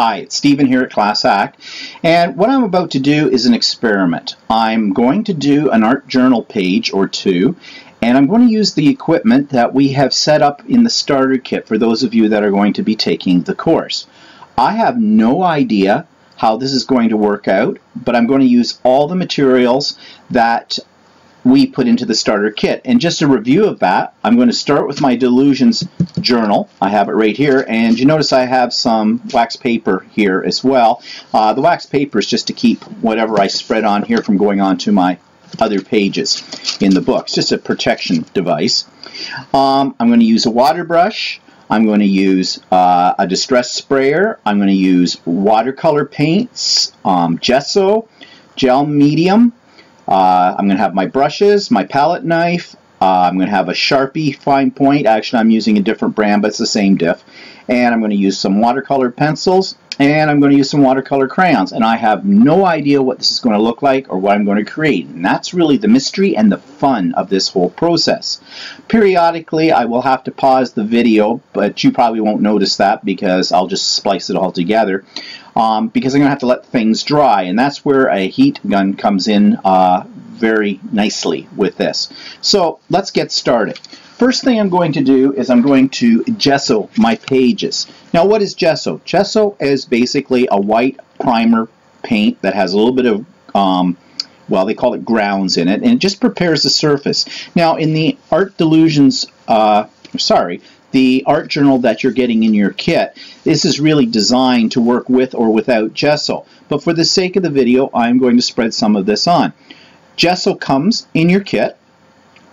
Hi, it's Steven here at Class Act, and what I'm about to do is an experiment. I'm going to do an art journal page or two, and I'm going to use the equipment that we have set up in the starter kit for those of you that are going to be taking the course. I have no idea how this is going to work out, but I'm going to use all the materials that we put into the starter kit. And just a review of that, I'm going to start with my Dylusions journal. I have it right here, and you notice I have some wax paper here as well. Uh, the wax paper is just to keep whatever I spread on here from going on to my other pages in the book. It's just a protection device. Um, I'm going to use a water brush. I'm going to use uh, a distress sprayer. I'm going to use watercolor paints, um, gesso, gel medium, uh, I'm going to have my brushes, my palette knife, uh, I'm going to have a Sharpie fine point. Actually, I'm using a different brand, but it's the same diff. And I'm going to use some watercolor pencils, and I'm going to use some watercolor crayons. And I have no idea what this is going to look like or what I'm going to create. And that's really the mystery and the fun of this whole process. Periodically, I will have to pause the video, but you probably won't notice that because I'll just splice it all together um, because I'm going to have to let things dry. And that's where a heat gun comes in uh, very nicely with this. So let's get started. First thing I'm going to do is I'm going to gesso my pages. Now what is gesso? Gesso is basically a white primer paint that has a little bit of um, well, they call it grounds in it, and it just prepares the surface. Now, in the Art Dylusions, uh, sorry, the art journal that you're getting in your kit, this is really designed to work with or without gesso. But for the sake of the video, I'm going to spread some of this on. Gesso comes in your kit,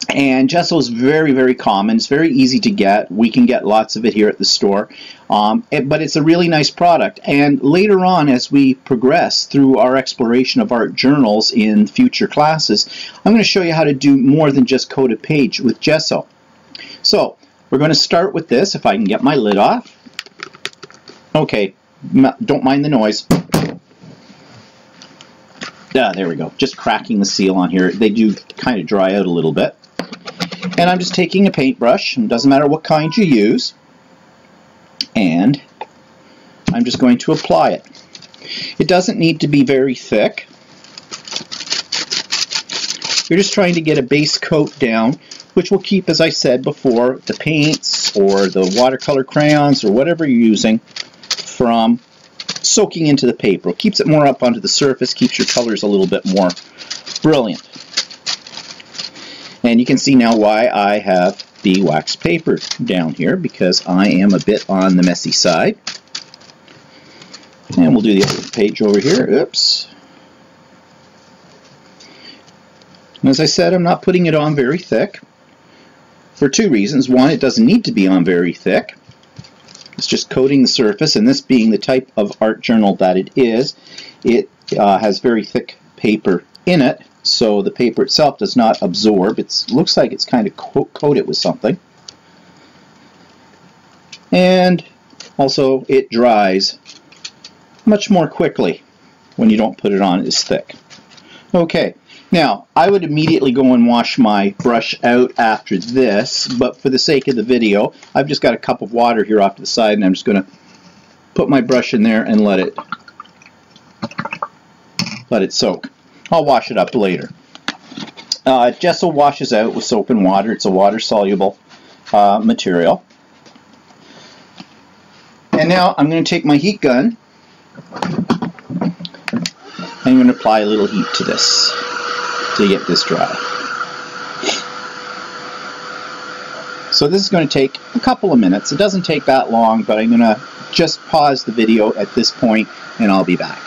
and gesso is very, very common. It's very easy to get. We can get lots of it here at the store. Um, it, but it's a really nice product. And later on, as we progress through our exploration of art journals in future classes, I'm going to show you how to do more than just coat a page with gesso. So we're going to start with this, if I can get my lid off. Okay, don't mind the noise. Yeah, there we go. Just cracking the seal on here. They do kind of dry out a little bit. And I'm just taking a paintbrush, and doesn't matter what kind you use, and I'm just going to apply it. It doesn't need to be very thick. You're just trying to get a base coat down which will keep, as I said before, the paints or the watercolor crayons or whatever you're using from soaking into the paper. It keeps it more up onto the surface, keeps your colors a little bit more brilliant. And you can see now why I have the wax paper down here because I am a bit on the messy side. And we'll do the other page over here. Oops. And as I said, I'm not putting it on very thick for two reasons. One, it doesn't need to be on very thick. It's just coating the surface, and this being the type of art journal that it is, it uh, has very thick paper in it, so the paper itself does not absorb. It looks like it's kind of co coated with something. And also, it dries much more quickly when you don't put it on as thick. Okay, now, I would immediately go and wash my brush out after this, but for the sake of the video, I've just got a cup of water here off to the side, and I'm just going to put my brush in there and let it let it soak. I'll wash it up later. Uh, gesso washes out with soap and water. It's a water-soluble uh, material. And now I'm going to take my heat gun and I'm going to apply a little heat to this to get this dry. So this is going to take a couple of minutes. It doesn't take that long, but I'm going to just pause the video at this point and I'll be back.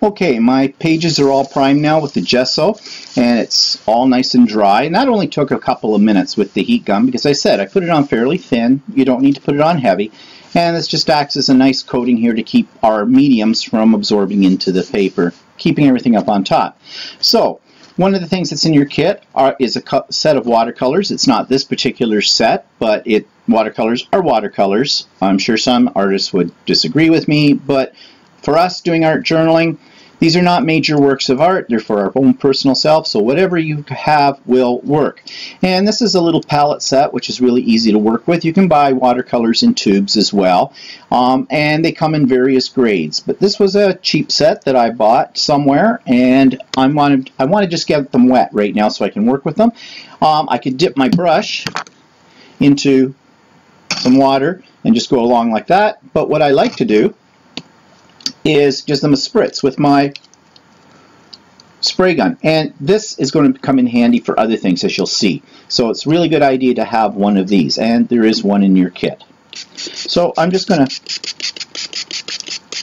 Okay, my pages are all primed now with the gesso and it's all nice and dry. And that only took a couple of minutes with the heat gun because I said I put it on fairly thin. You don't need to put it on heavy. And this just acts as a nice coating here to keep our mediums from absorbing into the paper keeping everything up on top. So one of the things that's in your kit are, is a set of watercolors. It's not this particular set, but it watercolors are watercolors. I'm sure some artists would disagree with me, but for us doing art journaling, These are not major works of art, they're for our own personal self, so whatever you have will work. And this is a little palette set, which is really easy to work with. You can buy watercolors in tubes as well, um, and they come in various grades. But this was a cheap set that I bought somewhere, and I wanted, I want to just get them wet right now so I can work with them. Um, I could dip my brush into some water and just go along like that, but what I like to do is gives them a spritz with my spray gun. And this is going to come in handy for other things, as you'll see. So it's really good idea to have one of these, and there is one in your kit. So I'm just going to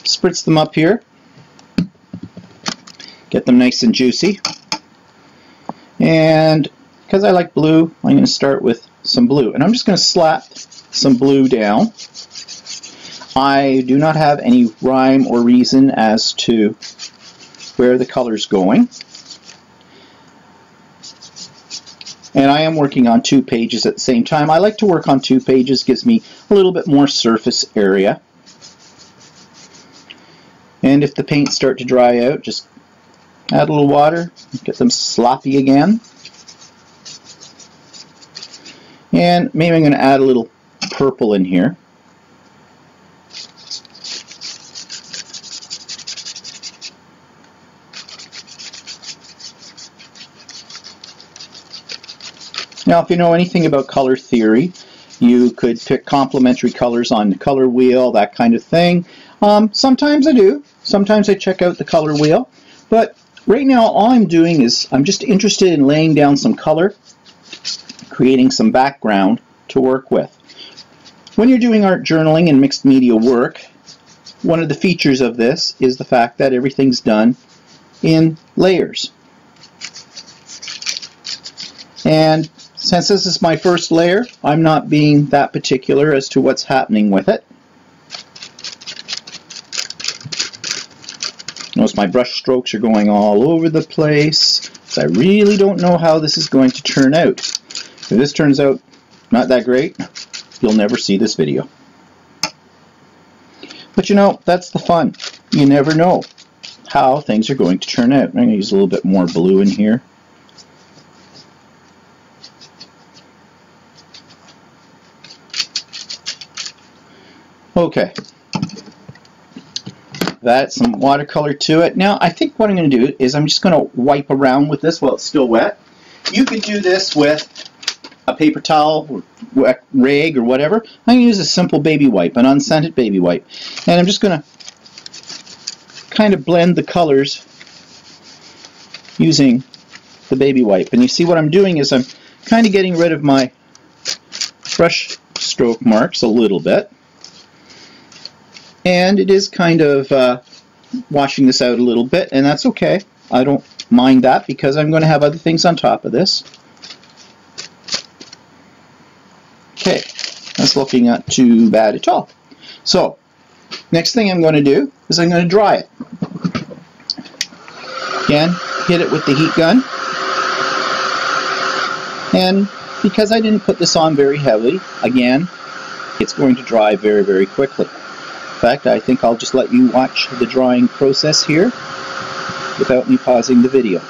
spritz them up here, get them nice and juicy. And because I like blue, I'm going to start with some blue. And I'm just going to slap some blue down I do not have any rhyme or reason as to where the color is going. And I am working on two pages at the same time. I like to work on two pages, gives me a little bit more surface area. And if the paints start to dry out, just add a little water, get them sloppy again. And maybe I'm going to add a little purple in here. Now, if you know anything about color theory, you could pick complementary colors on the color wheel, that kind of thing. Um, sometimes I do. Sometimes I check out the color wheel. But right now, all I'm doing is I'm just interested in laying down some color, creating some background to work with. When you're doing art journaling and mixed media work, one of the features of this is the fact that everything's done in layers. And since this is my first layer, I'm not being that particular as to what's happening with it. Notice my brush strokes are going all over the place. So I really don't know how this is going to turn out. If this turns out not that great, you'll never see this video. But you know, that's the fun. You never know how things are going to turn out. I'm going to use a little bit more blue in here. Okay. That's some watercolor to it. Now, I think what I'm going to do is I'm just going to wipe around with this while it's still wet. You could do this with a paper towel, or rag, or whatever. I'm going to use a simple baby wipe, an unscented baby wipe. And I'm just going to kind of blend the colors using the baby wipe. And you see what I'm doing is I'm kind of getting rid of my brush stroke marks a little bit and it is kind of uh, washing this out a little bit and that's okay. I don't mind that because I'm going to have other things on top of this. Okay that's looking not too bad at all. So next thing I'm going to do is I'm going to dry it. Again hit it with the heat gun. And because I didn't put this on very heavily again it's going to dry very very quickly fact, I think I'll just let you watch the drawing process here without me pausing the video.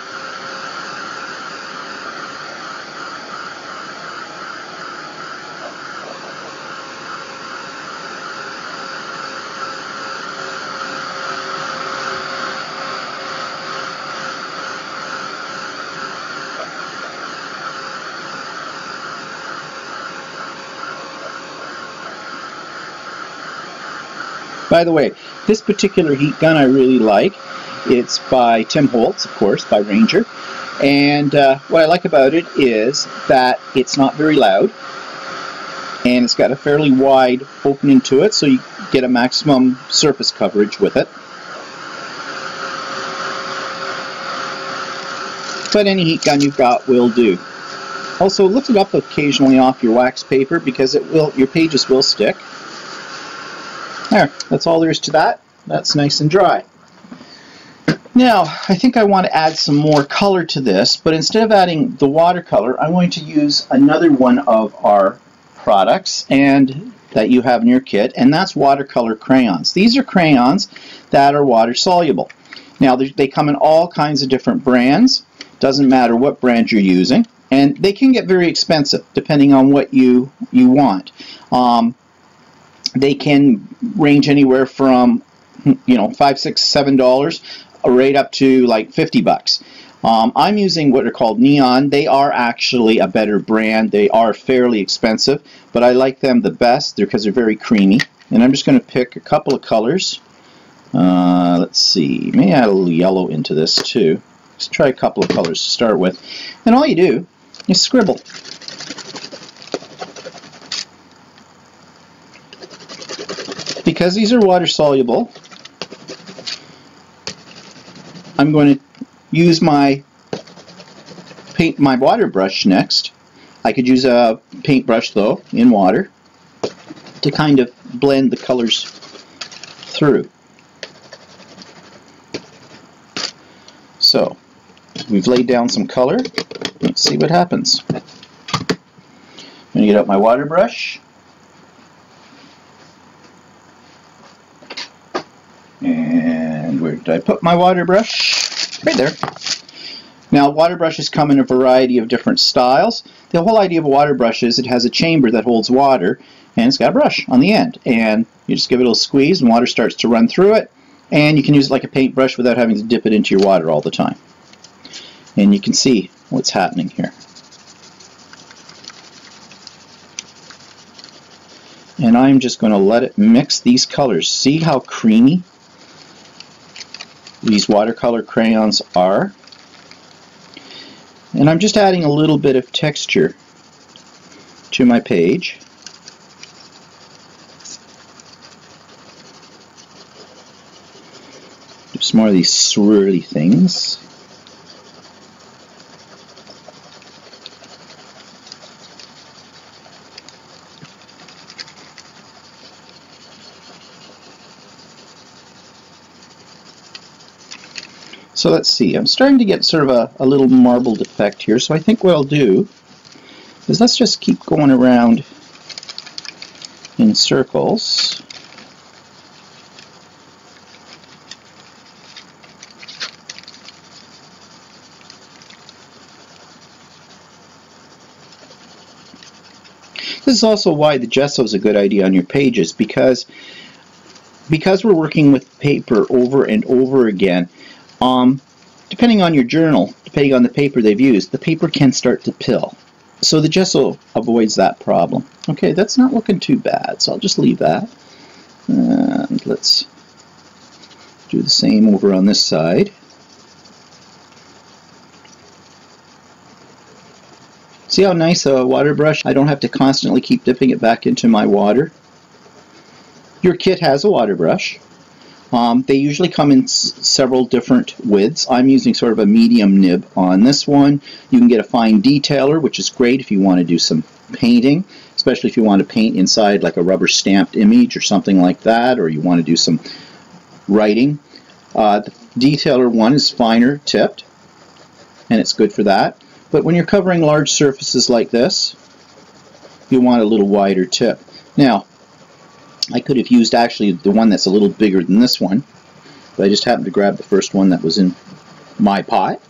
By the way, this particular heat gun I really like. It's by Tim Holtz, of course, by Ranger. And uh, what I like about it is that it's not very loud and it's got a fairly wide opening to it so you get a maximum surface coverage with it. But any heat gun you've got will do. Also lift it up occasionally off your wax paper because it will your pages will stick. There, that's all there is to that. That's nice and dry. Now, I think I want to add some more color to this, but instead of adding the watercolor, I'm going to use another one of our products and that you have in your kit, and that's watercolor crayons. These are crayons that are water soluble. Now they come in all kinds of different brands. Doesn't matter what brand you're using. And they can get very expensive depending on what you, you want. Um, they can range anywhere from you know five six seven dollars right up to like 50 bucks um, I'm using what are called Neon. They are actually a better brand. They are fairly expensive, but I like them the best because they're very creamy. And I'm just going to pick a couple of colors. Uh, let's see, may add a little yellow into this too. Let's try a couple of colors to start with. And all you do is scribble. Because these are water soluble, I'm going to use my paint my water brush next. I could use a paintbrush though in water to kind of blend the colors through. So we've laid down some color. Let's see what happens. I'm going to get out my water brush. And where did I put my water brush? right there. Now water brushes come in a variety of different styles. The whole idea of a water brush is it has a chamber that holds water and it's got a brush on the end and you just give it a little squeeze and water starts to run through it and you can use it like a paintbrush without having to dip it into your water all the time. And you can see what's happening here. And I'm just going to let it mix these colors. See how creamy these watercolor crayons are. And I'm just adding a little bit of texture to my page. Just more of these swirly things. So let's see, I'm starting to get sort of a, a little marbled effect here, so I think what I'll do is let's just keep going around in circles. This is also why the gesso is a good idea on your pages because because we're working with paper over and over again, um, depending on your journal, depending on the paper they've used, the paper can start to pill. So the gesso avoids that problem. Okay, that's not looking too bad, so I'll just leave that. And let's do the same over on this side. See how nice a water brush? I don't have to constantly keep dipping it back into my water. Your kit has a water brush. Um, they usually come in several different widths. I'm using sort of a medium nib on this one. You can get a fine detailer, which is great if you want to do some painting, especially if you want to paint inside like a rubber stamped image or something like that, or you want to do some writing. Uh, the detailer one is finer tipped, and it's good for that. But when you're covering large surfaces like this, you want a little wider tip. Now, I could have used actually the one that's a little bigger than this one, but I just happened to grab the first one that was in my pot.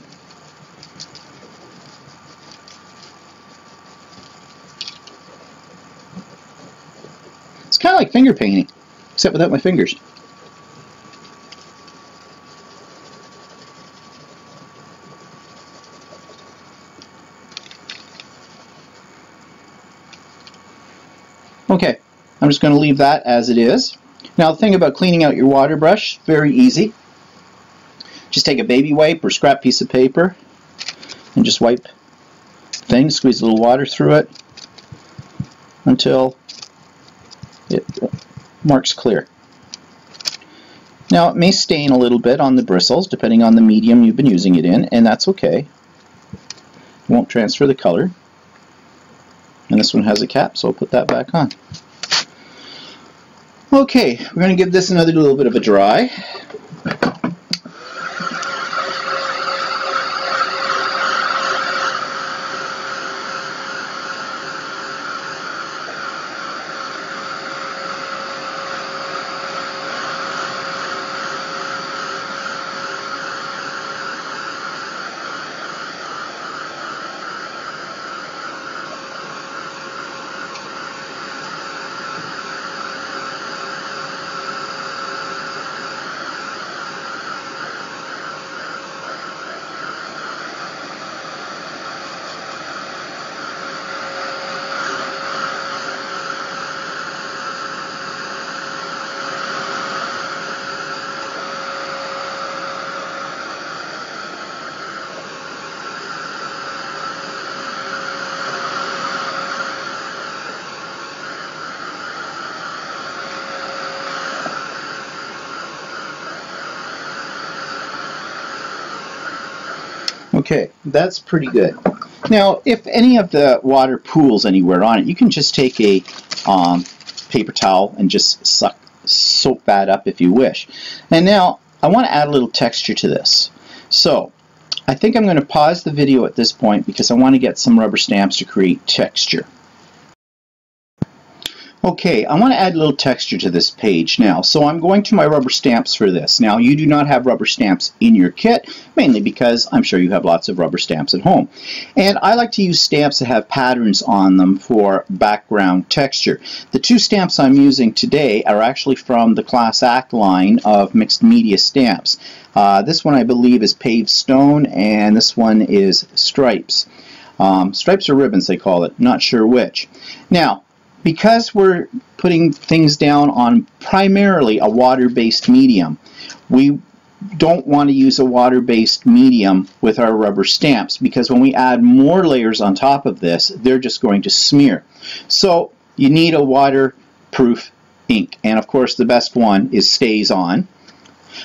It's kind of like finger painting, except without my fingers. Okay, I'm just going to leave that as it is. Now the thing about cleaning out your water brush, very easy. Just take a baby wipe or scrap piece of paper and just wipe things, squeeze a little water through it until it marks clear. Now it may stain a little bit on the bristles depending on the medium you've been using it in and that's okay. It won't transfer the color. And this one has a cap so I'll put that back on. Okay, we're going to give this another little bit of a dry. Okay, that's pretty good. Now, if any of the water pools anywhere on it, you can just take a um, paper towel and just suck, soak that up if you wish. And now, I want to add a little texture to this. So, I think I'm going to pause the video at this point because I want to get some rubber stamps to create texture. Okay, I want to add a little texture to this page now. So I'm going to my rubber stamps for this. Now you do not have rubber stamps in your kit, mainly because I'm sure you have lots of rubber stamps at home. And I like to use stamps that have patterns on them for background texture. The two stamps I'm using today are actually from the Class Act line of mixed media stamps. Uh, this one I believe is paved stone and this one is stripes. Um, stripes or ribbons they call it, not sure which. Now, because we're putting things down on primarily a water-based medium, we don't want to use a water-based medium with our rubber stamps because when we add more layers on top of this, they're just going to smear. So you need a waterproof ink. And of course the best one is StazOn.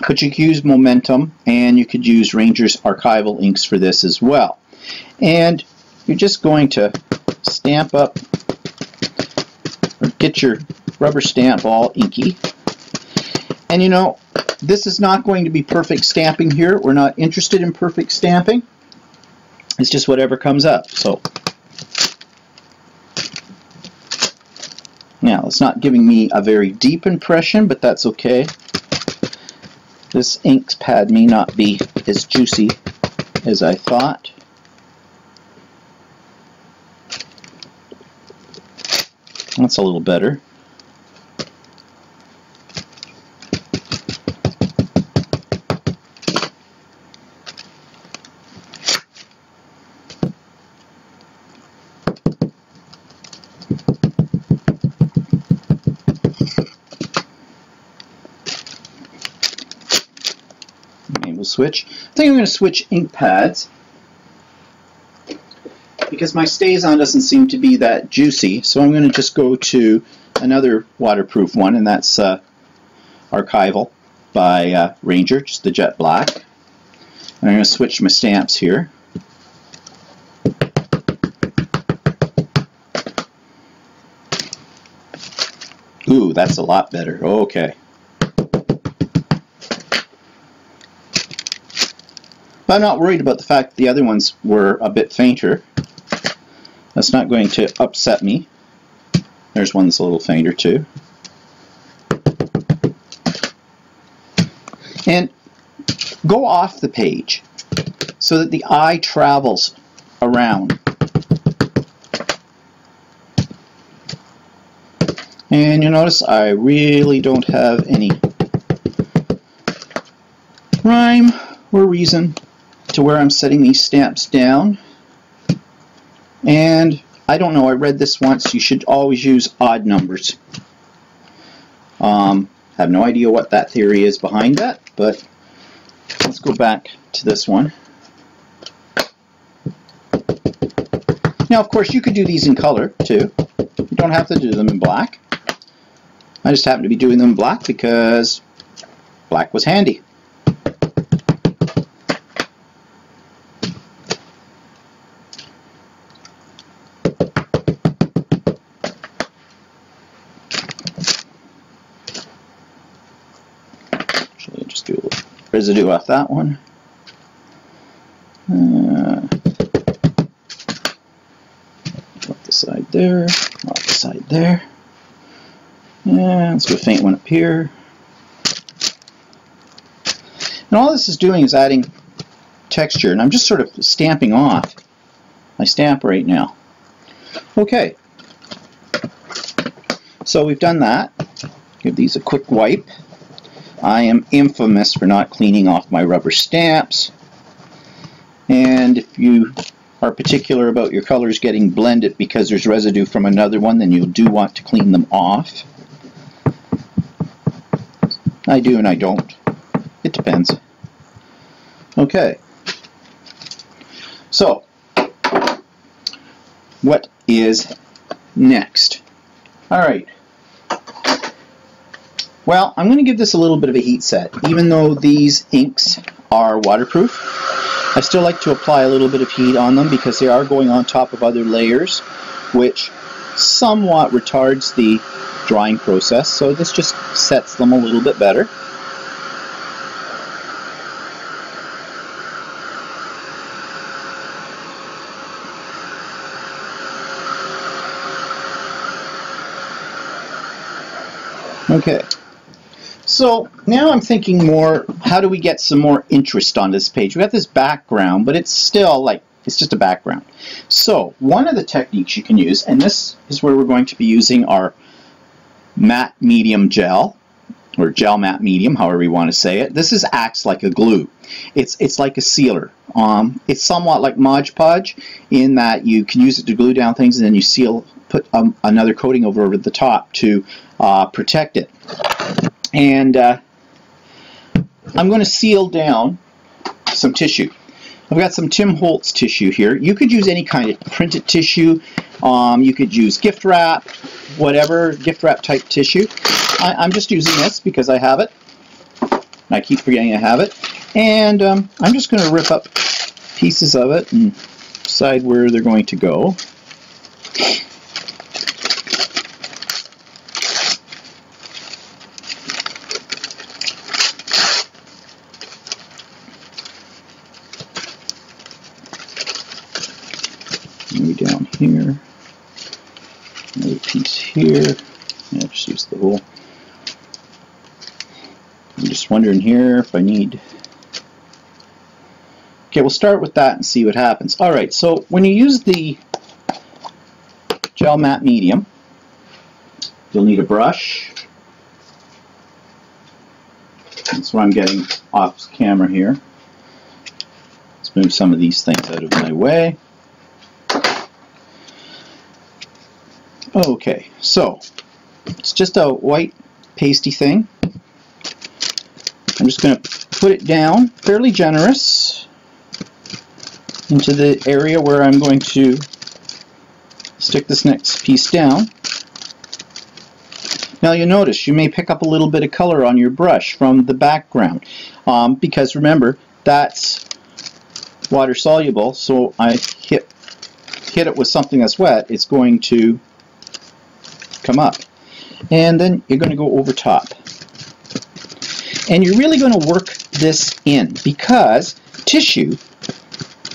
But you could use Momentum and you could use Ranger's archival inks for this as well. And you're just going to stamp up get your rubber stamp all inky. And you know, this is not going to be perfect stamping here. We're not interested in perfect stamping. It's just whatever comes up. So now it's not giving me a very deep impression, but that's okay. This ink pad may not be as juicy as I thought. That's a little better. Switch. I think I'm going to switch ink pads because my StazOn doesn't seem to be that juicy, so I'm going to just go to another waterproof one, and that's uh, Archival by uh, Ranger, just the jet black. And I'm going to switch my stamps here. Ooh, that's a lot better. Okay. But I'm not worried about the fact that the other ones were a bit fainter. That's not going to upset me. There's one that's a little fainter too. And go off the page so that the eye travels around. And you notice I really don't have any rhyme or reason to where I'm setting these stamps down. And I don't know, I read this once, you should always use odd numbers. Um, have no idea what that theory is behind that, but let's go back to this one. Now, of course, you could do these in color, too. You don't have to do them in black. I just happen to be doing them in black because black was handy. Residue off that one. Uh, off the side there, off the side there. Yeah, let's do a faint one up here. And all this is doing is adding texture, and I'm just sort of stamping off my stamp right now. Okay, so we've done that. Give these a quick wipe. I am infamous for not cleaning off my rubber stamps. And if you are particular about your colors getting blended because there's residue from another one, then you do want to clean them off. I do and I don't. It depends. Okay. So, what is next? All right. Well, I'm going to give this a little bit of a heat set. Even though these inks are waterproof, I still like to apply a little bit of heat on them because they are going on top of other layers, which somewhat retards the drying process. So this just sets them a little bit better. Okay. So now I'm thinking more, how do we get some more interest on this page? We got this background, but it's still like, it's just a background. So one of the techniques you can use, and this is where we're going to be using our matte medium gel, or gel matte medium, however you want to say it. This is acts like a glue. It's it's like a sealer. Um, it's somewhat like Mod Podge in that you can use it to glue down things and then you seal, put um, another coating over, over the top to uh, protect it and uh, I'm going to seal down some tissue. I've got some Tim Holtz tissue here. You could use any kind of printed tissue. Um, you could use gift wrap, whatever, gift wrap type tissue. I, am just using this because I have it. I keep forgetting I have it. And um, I'm just going to rip up pieces of it and decide where they're going to go. here, another piece here. Yeah, just use the hole. I'm just wondering here if I need. Okay, we'll start with that and see what happens. All right, so when you use the gel matte medium, you'll need a brush. That's what I'm getting off camera here. Let's move some of these things out of my way. Okay, so it's just a white pasty thing. I'm just going to put it down fairly generous into the area where I'm going to stick this next piece down. Now you'll notice you may pick up a little bit of color on your brush from the background um, because remember that's water soluble so I hit hit it with something that's wet it's going to come up. And then you're going to go over top. And you're really going to work this in because tissue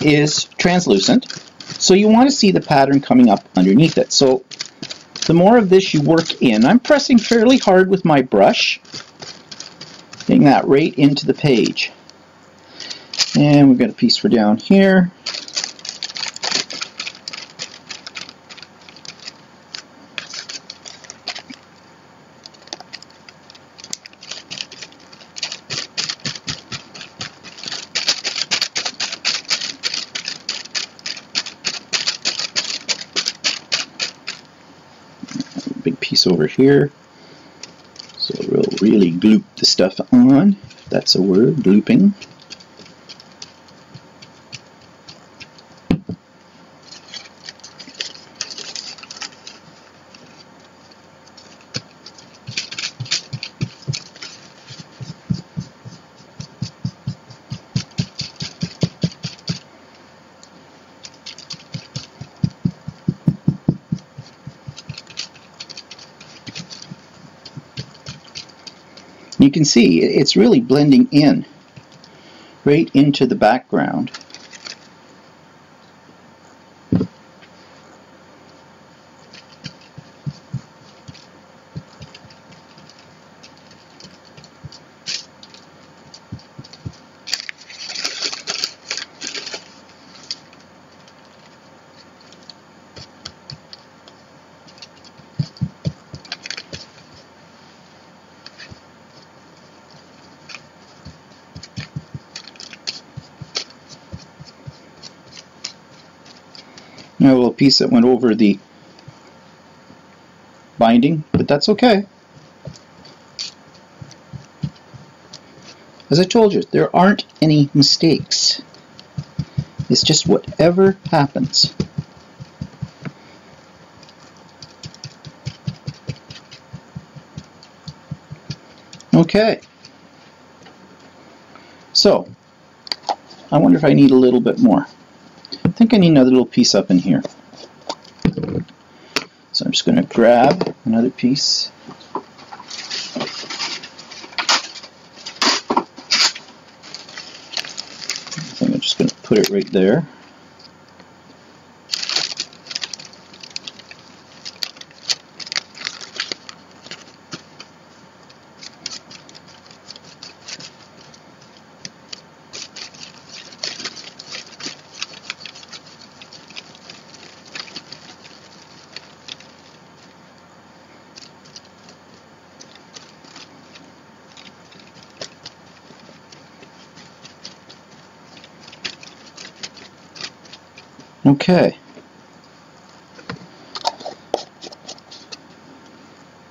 is translucent. So you want to see the pattern coming up underneath it. So the more of this you work in, I'm pressing fairly hard with my brush, getting that right into the page. And we've got a piece for down here. Piece over here. So we'll really gloop the stuff on, if that's a word, glooping. You can see it's really blending in right into the background. Piece that went over the binding, but that's okay. As I told you, there aren't any mistakes. It's just whatever happens. Okay. So, I wonder if I need a little bit more. I think I need another little piece up in here. Just going to grab another piece. I think I'm just going to put it right there. Okay.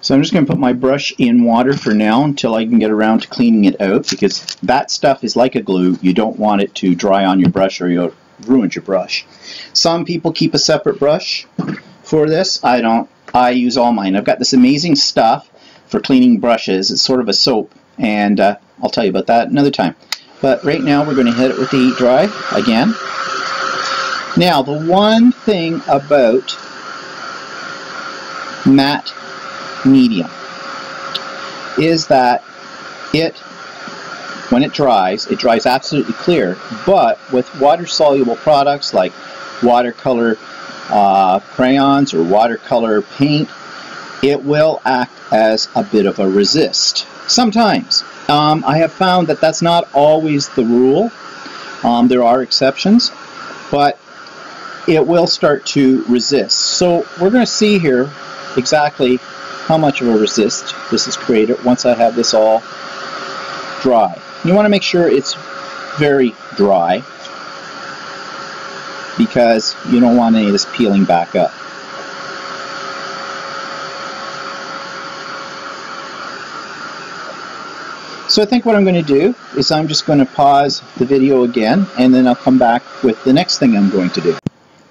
So I'm just going to put my brush in water for now until I can get around to cleaning it out because that stuff is like a glue. You don't want it to dry on your brush or you'll ruin your brush. Some people keep a separate brush for this. I don't. I use all mine. I've got this amazing stuff for cleaning brushes. It's sort of a soap and uh, I'll tell you about that another time. But right now we're going to hit it with the heat dry again. Now, the one thing about matte medium is that it, when it dries, it dries absolutely clear, but with water-soluble products like watercolor uh, crayons or watercolor paint, it will act as a bit of a resist. Sometimes. Um, I have found that that's not always the rule. Um, there are exceptions, but it will start to resist. So we're going to see here exactly how much of a resist this is created once I have this all dry. You want to make sure it's very dry because you don't want any of this peeling back up. So I think what I'm going to do is I'm just going to pause the video again and then I'll come back with the next thing I'm going to do.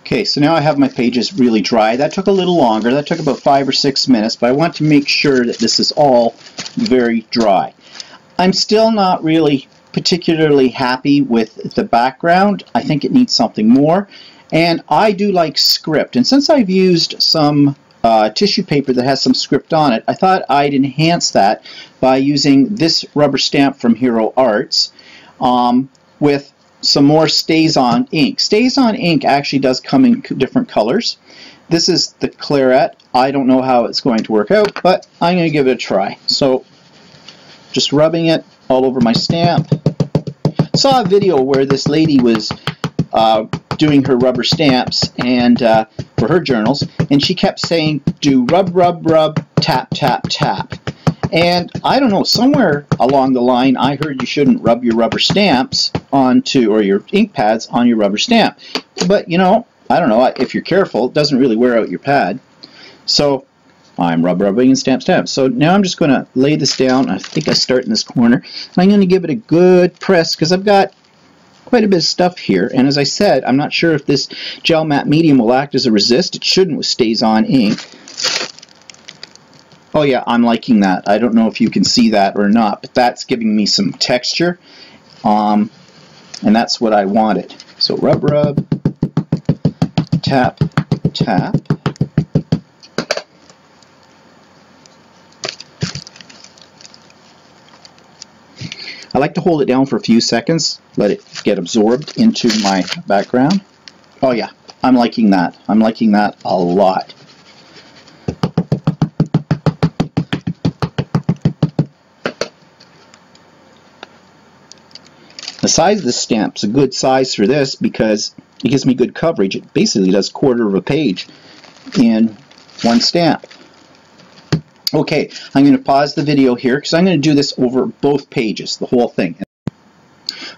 Okay, so now I have my pages really dry. That took a little longer. That took about five or six minutes, but I want to make sure that this is all very dry. I'm still not really particularly happy with the background. I think it needs something more. And I do like script. And since I've used some uh, tissue paper that has some script on it, I thought I'd enhance that by using this rubber stamp from Hero Arts um, with some more StazOn ink. StazOn ink actually does come in different colors. This is the claret. I don't know how it's going to work out, but I'm going to give it a try. So just rubbing it all over my stamp. Saw a video where this lady was uh, doing her rubber stamps and uh, for her journals, and she kept saying, do rub, rub, rub, tap, tap, tap. And I don't know, somewhere along the line I heard you shouldn't rub your rubber stamps onto, or your ink pads on your rubber stamp. But, you know, I don't know, if you're careful, it doesn't really wear out your pad. So I'm rub rubbing and stamp stamp. So now I'm just going to lay this down. I think I start in this corner. I'm going to give it a good press because I've got quite a bit of stuff here. And as I said, I'm not sure if this gel matte medium will act as a resist. It shouldn't with on ink. Oh yeah, I'm liking that. I don't know if you can see that or not, but that's giving me some texture. Um, and that's what I wanted. So rub, rub, tap, tap. I like to hold it down for a few seconds, let it get absorbed into my background. Oh yeah, I'm liking that. I'm liking that a lot. The size of the stamp is a good size for this because it gives me good coverage. It basically does quarter of a page in one stamp. Okay, I'm going to pause the video here because I'm going to do this over both pages, the whole thing.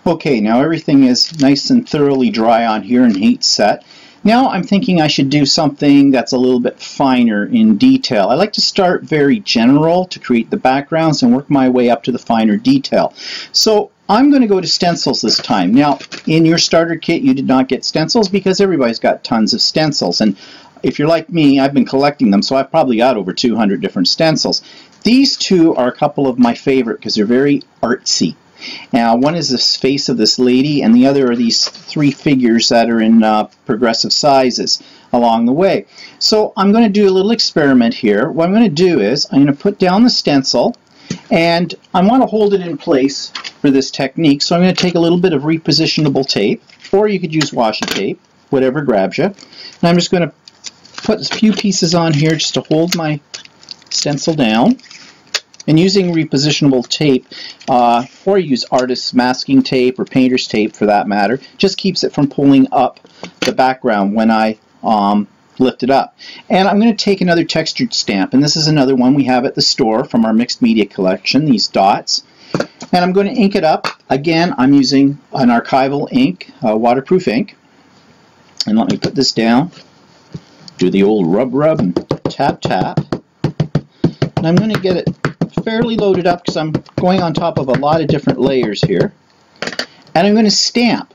Okay, now everything is nice and thoroughly dry on here and heat set. Now I'm thinking I should do something that's a little bit finer in detail. I like to start very general to create the backgrounds and work my way up to the finer detail. So I'm going to go to stencils this time. Now, in your starter kit, you did not get stencils because everybody's got tons of stencils. And if you're like me, I've been collecting them, so I've probably got over 200 different stencils. These two are a couple of my favorite because they're very artsy. Now, one is the face of this lady, and the other are these three figures that are in uh, progressive sizes along the way. So I'm going to do a little experiment here. What I'm going to do is I'm going to put down the stencil, and I want to hold it in place for this technique. So I'm going to take a little bit of repositionable tape, or you could use washi tape, whatever grabs you. And I'm just going to put a few pieces on here just to hold my stencil down. And using repositionable tape, uh, or use artist's masking tape or painter's tape for that matter, just keeps it from pulling up the background when I um, lift it up. And I'm going to take another textured stamp, and this is another one we have at the store from our mixed media collection, these dots. And I'm going to ink it up. Again, I'm using an archival ink, uh, waterproof ink. And let me put this down. Do the old rub rub and tap tap. And I'm going to get it fairly loaded up because I'm going on top of a lot of different layers here. And I'm going to stamp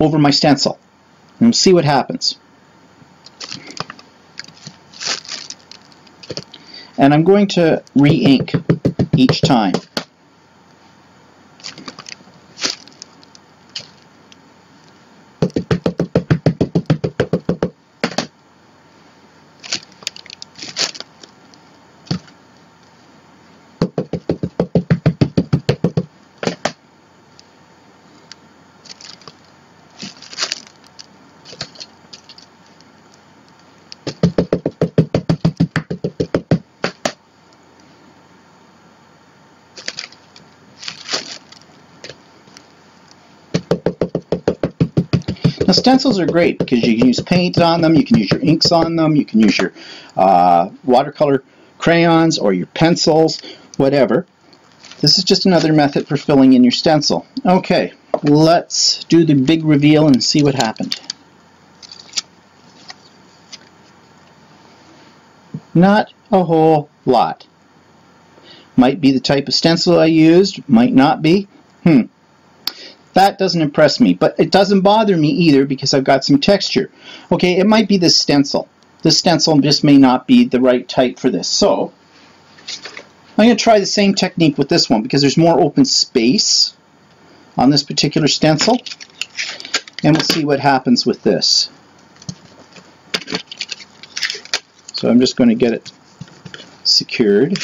over my stencil. And see what happens. And I'm going to re-ink each time. Now stencils are great because you can use paint on them, you can use your inks on them, you can use your uh, watercolor crayons or your pencils, whatever. This is just another method for filling in your stencil. Okay, let's do the big reveal and see what happened. Not a whole lot. Might be the type of stencil I used, might not be. Hmm, that doesn't impress me, but it doesn't bother me either because I've got some texture. Okay, it might be this stencil. This stencil just may not be the right type for this. So, I'm going to try the same technique with this one because there's more open space on this particular stencil. And we'll see what happens with this. So I'm just going to get it secured.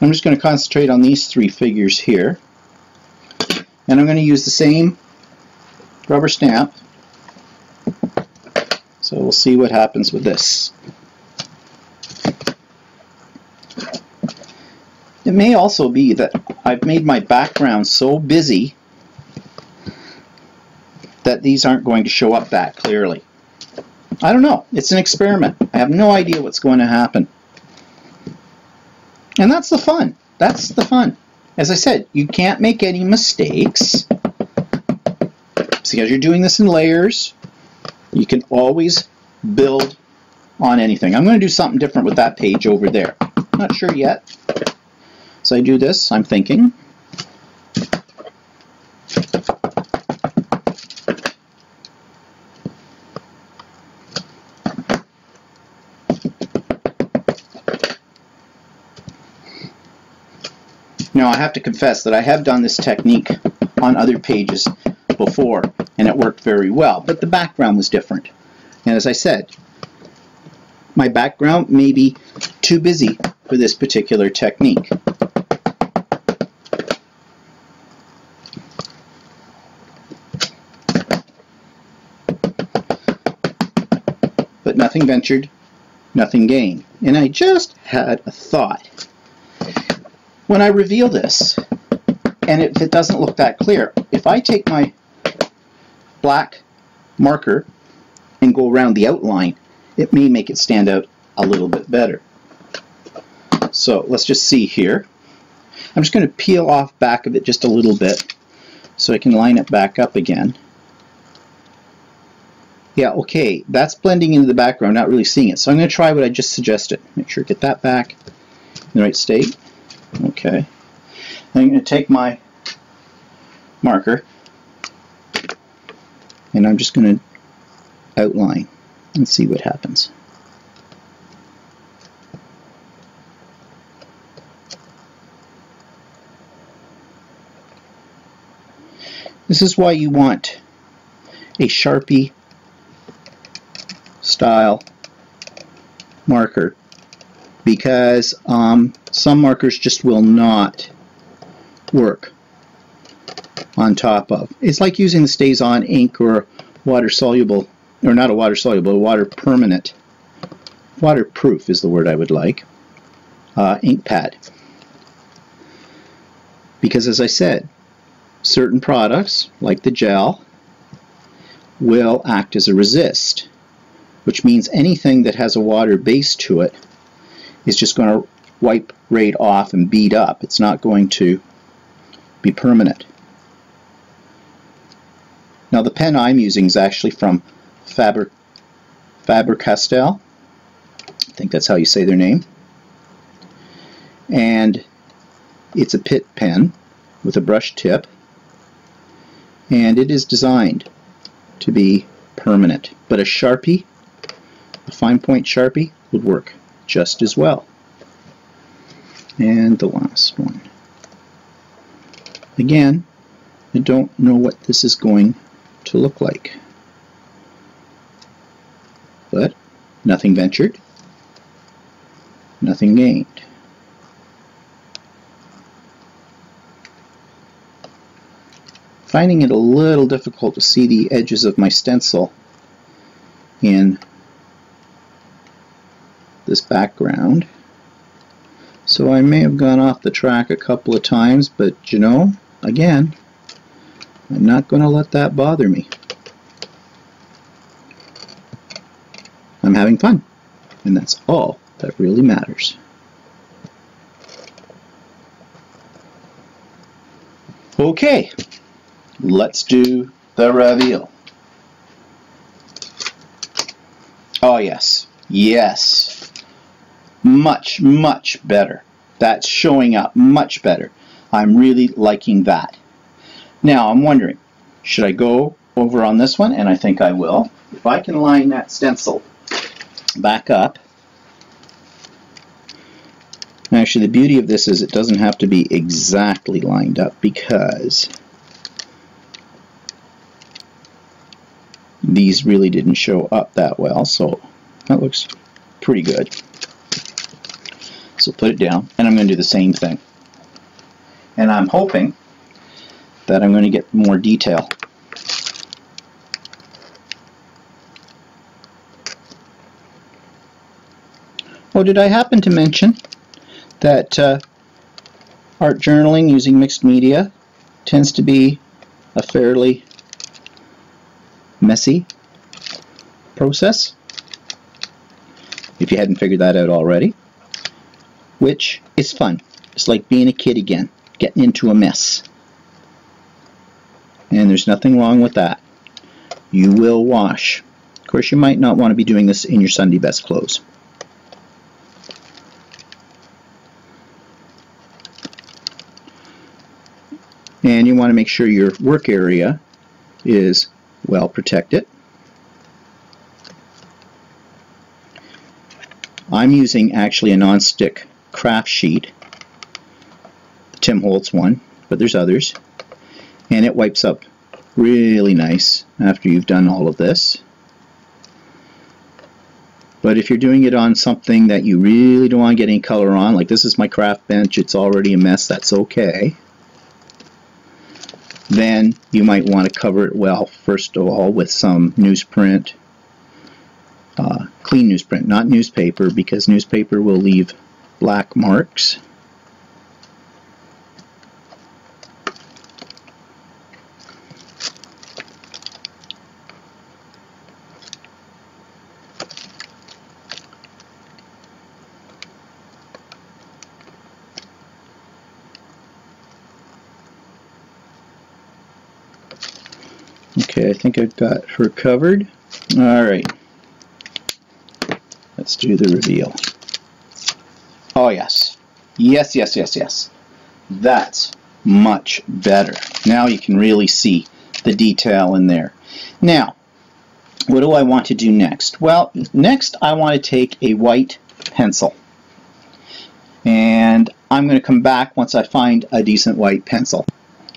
I'm just going to concentrate on these three figures here. And I'm going to use the same rubber stamp. So we'll see what happens with this. It may also be that I've made my background so busy that these aren't going to show up that clearly. I don't know. It's an experiment. I have no idea what's going to happen. And that's the fun. That's the fun. As I said, you can't make any mistakes. Because you're doing this in layers, you can always build on anything. I'm going to do something different with that page over there. Not sure yet. So I do this, I'm thinking. I have to confess that I have done this technique on other pages before and it worked very well, but the background was different. And as I said, my background may be too busy for this particular technique. But nothing ventured, nothing gained. And I just had a thought. When I reveal this, and if it doesn't look that clear, if I take my black marker and go around the outline, it may make it stand out a little bit better. So let's just see here. I'm just going to peel off back of it just a little bit so I can line it back up again. Yeah, okay, that's blending into the background, not really seeing it. So I'm going to try what I just suggested. Make sure to get that back in the right state. Okay. I'm going to take my marker and I'm just going to outline and see what happens. This is why you want a Sharpie style marker because um, some markers just will not work on top of. It's like using the StazOn ink or water soluble, or not a water soluble, water permanent, waterproof is the word I would like, uh, ink pad. Because as I said, certain products, like the gel, will act as a resist, which means anything that has a water base to it is just going to wipe right off and bead up. It's not going to be permanent. Now the pen I'm using is actually from Faber Faber-Castell. I think that's how you say their name. And it's a Pitt pen with a brush tip and it is designed to be permanent. But a Sharpie, a fine point Sharpie, would work just as well. And the last one. Again, I don't know what this is going to look like. But nothing ventured, nothing gained. Finding it a little difficult to see the edges of my stencil in this background. So I may have gone off the track a couple of times, but you know, again, I'm not going to let that bother me. I'm having fun, and that's all that really matters. Okay, let's do the reveal. Oh yes, yes, much, much better. That's showing up much better. I'm really liking that. Now I'm wondering, should I go over on this one? And I think I will. If I can line that stencil back up. Actually, the beauty of this is it doesn't have to be exactly lined up because these really didn't show up that well, so that looks pretty good. So put it down, and I'm going to do the same thing. And I'm hoping that I'm going to get more detail. Oh, did I happen to mention that uh, art journaling using mixed media tends to be a fairly messy process? If you hadn't figured that out already, which is fun. It's like being a kid again, getting into a mess and there's nothing wrong with that. You will wash. Of course, you might not want to be doing this in your Sunday best clothes. And you want to make sure your work area is well protected. I'm using actually a non-stick craft sheet, the Tim Holtz one, but there's others and it wipes up really nice after you've done all of this. But if you're doing it on something that you really don't want to get any color on, like this is my craft bench, it's already a mess, that's okay. Then you might want to cover it well, first of all, with some newsprint, uh, clean newsprint, not newspaper, because newspaper will leave black marks. Okay, I think I've got her covered. Alright. Let's do the reveal. Yes. Yes, yes, yes. That's much better. Now you can really see the detail in there. Now, what do I want to do next? Well, next I want to take a white pencil. And I'm going to come back once I find a decent white pencil.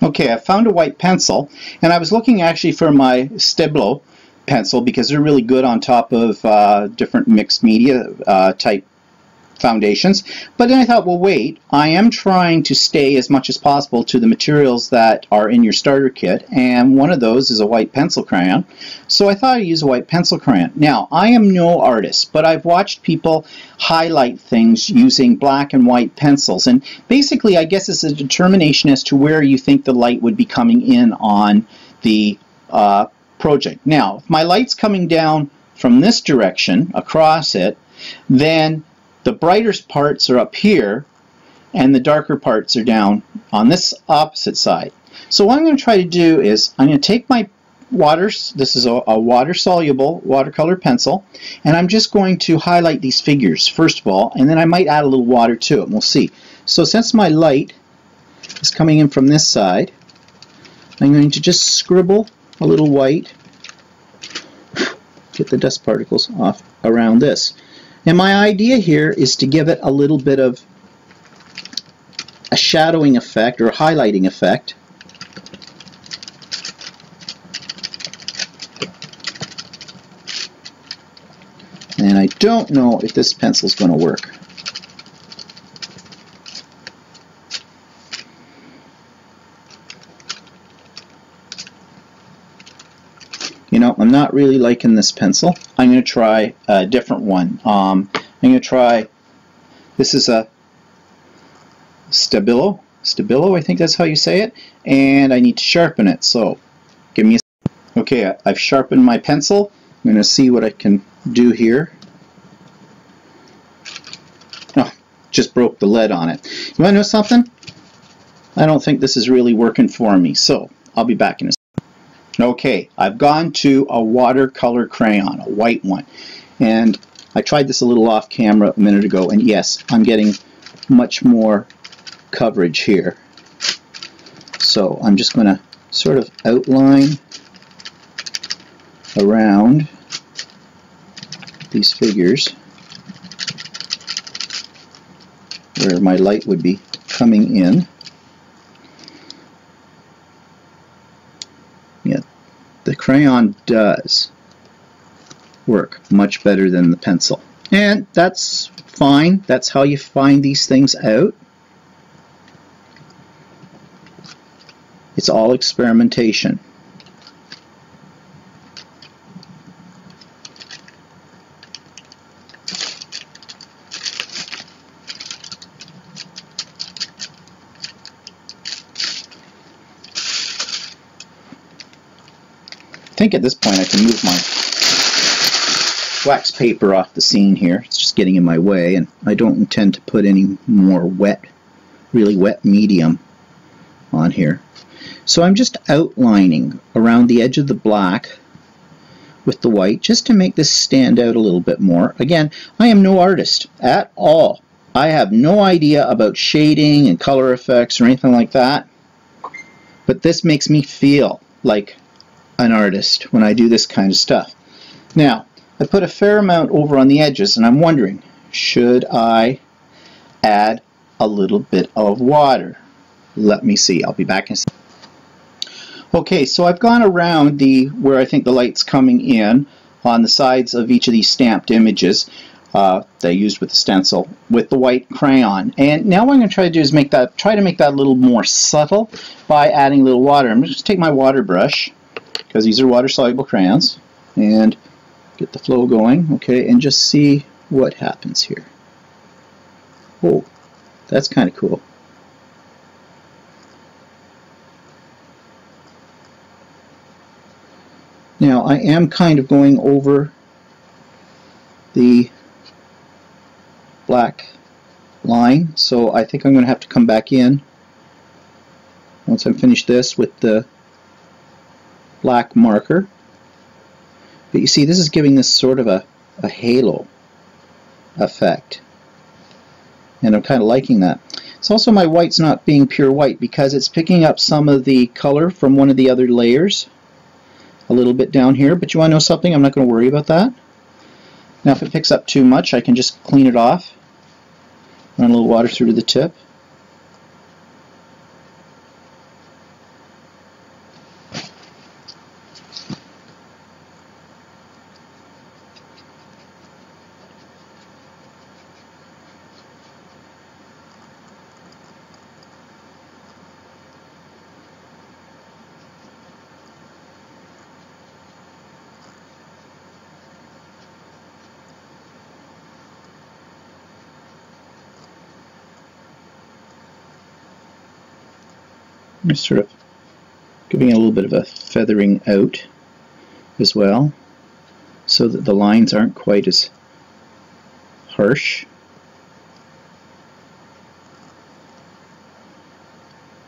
Okay, I found a white pencil, and I was looking actually for my Stabilo pencil because they're really good on top of uh, different mixed media uh, type foundations. But then I thought, well, wait, I am trying to stay as much as possible to the materials that are in your starter kit, and one of those is a white pencil crayon. So I thought I'd use a white pencil crayon. Now, I am no artist, but I've watched people highlight things using black and white pencils, and basically, I guess it's a determination as to where you think the light would be coming in on the uh, project. Now, if my light's coming down from this direction across it, then the brightest parts are up here and the darker parts are down on this opposite side. So what I'm going to try to do is I'm going to take my water, this is a, a water soluble watercolor pencil, and I'm just going to highlight these figures first of all, and then I might add a little water to it, and we'll see. So since my light is coming in from this side, I'm going to just scribble a little white, get the dust particles off around this. And my idea here is to give it a little bit of a shadowing effect or highlighting effect. And I don't know if this pencil is going to work. I'm not really liking this pencil. I'm going to try a different one. Um, I'm going to try, this is a Stabilo, Stabilo, I think that's how you say it, and I need to sharpen it, so give me a, okay, I've sharpened my pencil. I'm going to see what I can do here. Oh, just broke the lead on it. You want to know something? I don't think this is really working for me, so I'll be back in a Okay, I've gone to a watercolor crayon, a white one. And I tried this a little off camera a minute ago, and yes, I'm getting much more coverage here. So I'm just going to sort of outline around these figures where my light would be coming in. Crayon does work much better than the pencil. And that's fine. That's how you find these things out. It's all experimentation. Think at this point I can move my wax paper off the scene here. It's just getting in my way and I don't intend to put any more wet, really wet medium on here. So I'm just outlining around the edge of the black with the white just to make this stand out a little bit more. Again, I am no artist at all. I have no idea about shading and color effects or anything like that. But this makes me feel like an artist when I do this kind of stuff. Now, I put a fair amount over on the edges and I'm wondering, should I add a little bit of water? Let me see. I'll be back in. Okay, so I've gone around the where I think the light's coming in on the sides of each of these stamped images uh, that I used with the stencil with the white crayon. And now what I'm going to try to do is make that try to make that a little more subtle by adding a little water. I'm just take my water brush because these are water-soluble crayons. And get the flow going okay and just see what happens here. Oh that's kind of cool. Now I am kind of going over the black line so I think I'm going to have to come back in once I'm finished this with the black marker. But you see, this is giving this sort of a, a halo effect. And I'm kind of liking that. It's also my white's not being pure white because it's picking up some of the color from one of the other layers a little bit down here. But you want to know something? I'm not going to worry about that. Now if it picks up too much, I can just clean it off. Run a little water through to the tip. Just sort of giving a little bit of a feathering out as well so that the lines aren't quite as harsh.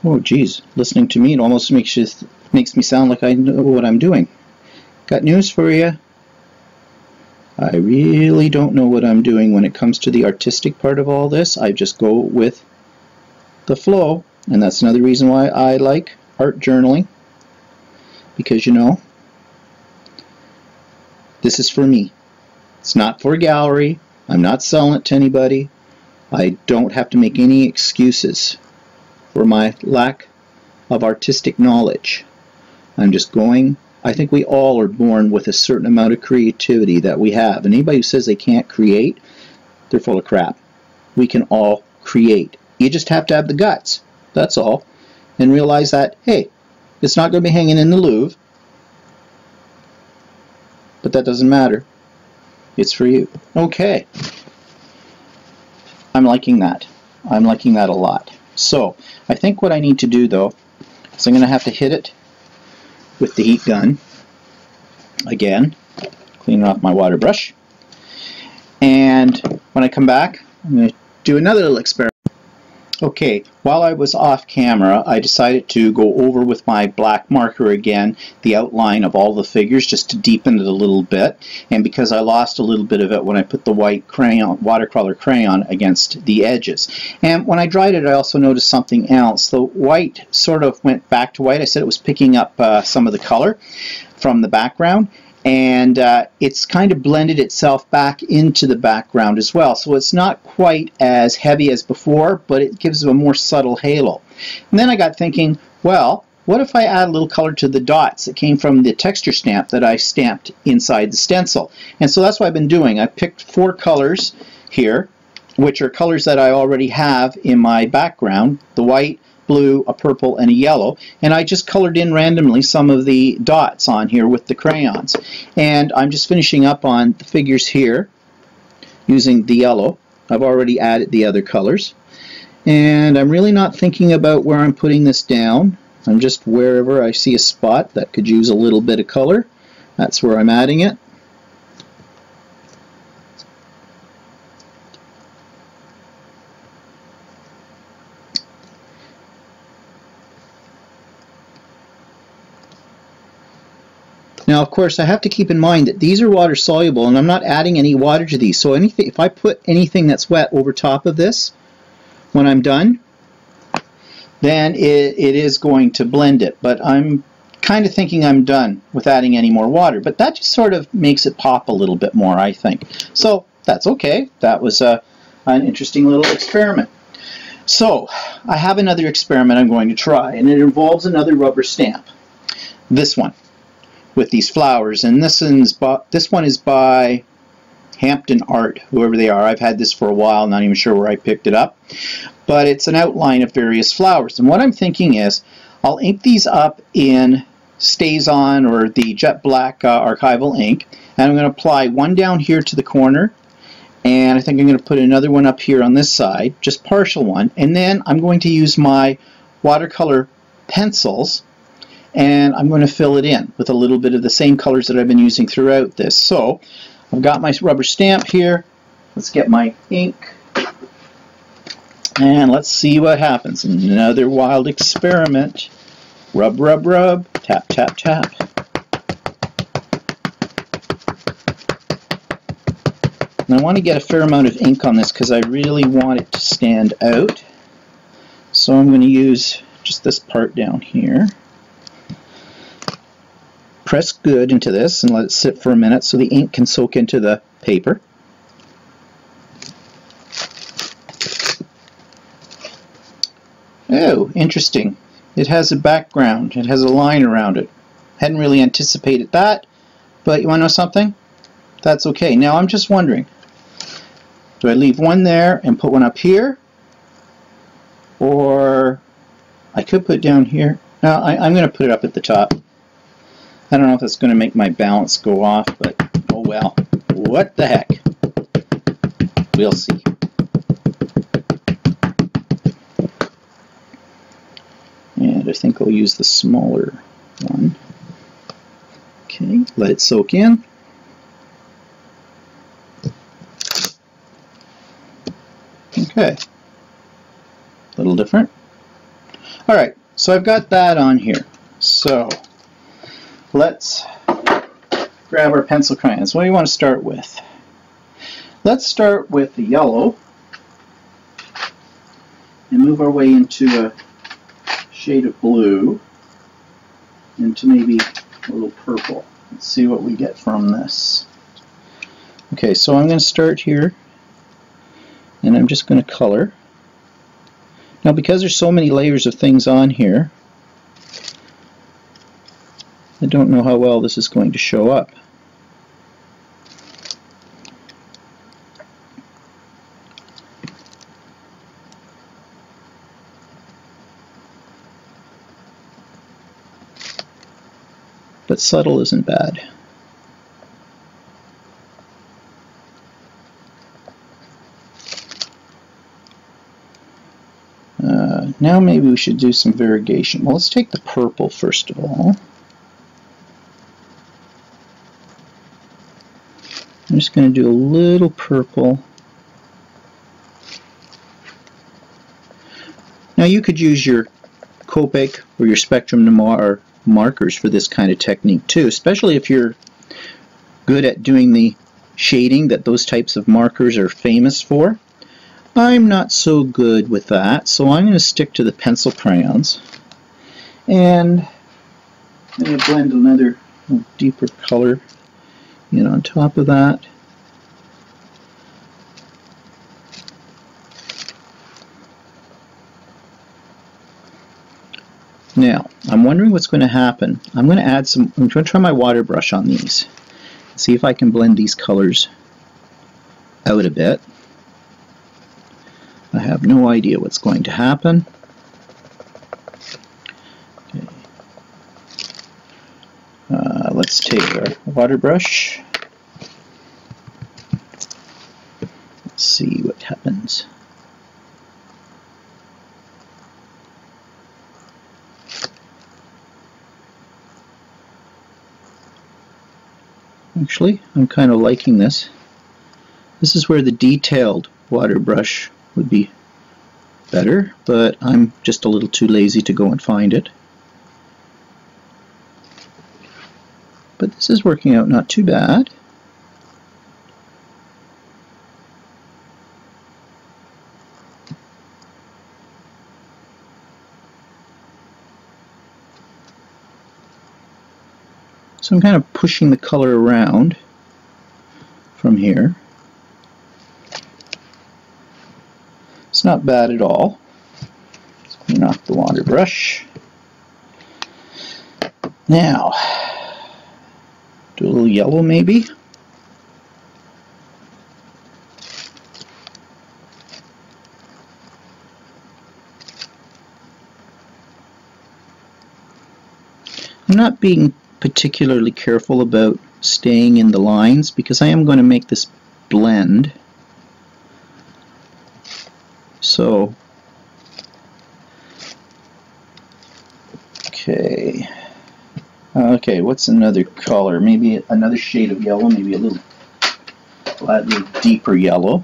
Oh geez, listening to me it almost makes you makes me sound like I know what I'm doing. Got news for you. I really don't know what I'm doing when it comes to the artistic part of all this. I just go with the flow, and that's another reason why I like art journaling. Because you know, this is for me. It's not for a gallery. I'm not selling it to anybody. I don't have to make any excuses for my lack of artistic knowledge. I'm just going, I think we all are born with a certain amount of creativity that we have. And anybody who says they can't create, they're full of crap. We can all create. You just have to have the guts. That's all. And realize that, hey, it's not going to be hanging in the Louvre. But that doesn't matter. It's for you. Okay. I'm liking that. I'm liking that a lot. So, I think what I need to do though, is I'm going to have to hit it with the heat gun again, cleaning off my water brush. And when I come back, I'm going to do another little experiment. Okay, while I was off camera, I decided to go over with my black marker again the outline of all the figures just to deepen it a little bit. And because I lost a little bit of it when I put the white crayon, watercolor crayon against the edges. And when I dried it, I also noticed something else. The white sort of went back to white. I said it was picking up uh, some of the color from the background and uh, it's kind of blended itself back into the background as well. So it's not quite as heavy as before, but it gives a more subtle halo. And then I got thinking, well, what if I add a little color to the dots that came from the texture stamp that I stamped inside the stencil? And so that's what I've been doing. I picked four colors here, which are colors that I already have in my background, the white, blue, a purple, and a yellow. And I just colored in randomly some of the dots on here with the crayons. And I'm just finishing up on the figures here using the yellow. I've already added the other colors. And I'm really not thinking about where I'm putting this down. I'm just wherever I see a spot that could use a little bit of color. That's where I'm adding it. Now, of course, I have to keep in mind that these are water soluble and I'm not adding any water to these. So anything, if I put anything that's wet over top of this when I'm done, then it, it is going to blend it. But I'm kind of thinking I'm done with adding any more water. But that just sort of makes it pop a little bit more, I think. So that's okay. That was a, an interesting little experiment. So I have another experiment I'm going to try, and it involves another rubber stamp. This one with these flowers. And this one's by, this one is by Hampton Art, whoever they are. I've had this for a while, not even sure where I picked it up. But it's an outline of various flowers. And what I'm thinking is I'll ink these up in StazOn or the Jet Black uh, archival ink. And I'm going to apply one down here to the corner. And I think I'm going to put another one up here on this side, just partial one. And then I'm going to use my watercolor pencils and I'm going to fill it in with a little bit of the same colors that I've been using throughout this. So I've got my rubber stamp here. Let's get my ink and let's see what happens. Another wild experiment. Rub, rub, rub. Tap, tap, tap. And I want to get a fair amount of ink on this because I really want it to stand out. So I'm going to use just this part down here press good into this and let it sit for a minute so the ink can soak into the paper. Oh, interesting. It has a background. It has a line around it. Hadn't really anticipated that, but you want to know something? That's okay. Now I'm just wondering, do I leave one there and put one up here? Or I could put down here. No, I, am going to put it up at the top. I don't know if it's going to make my balance go off, but oh well. What the heck? We'll see. And I think I'll use the smaller one. Okay, let it soak in. Okay, a little different. All right, so I've got that on here. So let's grab our pencil crayons. What do you want to start with? Let's start with the yellow and move our way into a shade of blue into maybe a little purple. Let's see what we get from this. Okay, so I'm going to start here and I'm just going to color. Now because there's so many layers of things on here, I don't know how well this is going to show up. But subtle isn't bad. Uh, now maybe we should do some variegation. Well, let's take the purple first of all. Just going to do a little purple. Now you could use your Copic or your Spectrum Noir markers for this kind of technique too, especially if you're good at doing the shading that those types of markers are famous for. I'm not so good with that, so I'm going to stick to the pencil crayons. And I'm going to blend another deeper color in on top of that. Now, I'm wondering what's going to happen. I'm going to add some, I'm going to try my water brush on these. See if I can blend these colors out a bit. I have no idea what's going to happen. Okay. Uh, let's take our water brush. Let's see what happens. Actually, I'm kind of liking this. This is where the detailed water brush would be better, but I'm just a little too lazy to go and find it. But this is working out not too bad. So I'm kind of pushing the color around from here. It's not bad at all. Let's clean off the water brush. Now, do a little yellow maybe. I'm not being particularly careful about staying in the lines because I am going to make this blend so, okay. Okay, what's another color? Maybe another shade of yellow, maybe a little, a little deeper yellow.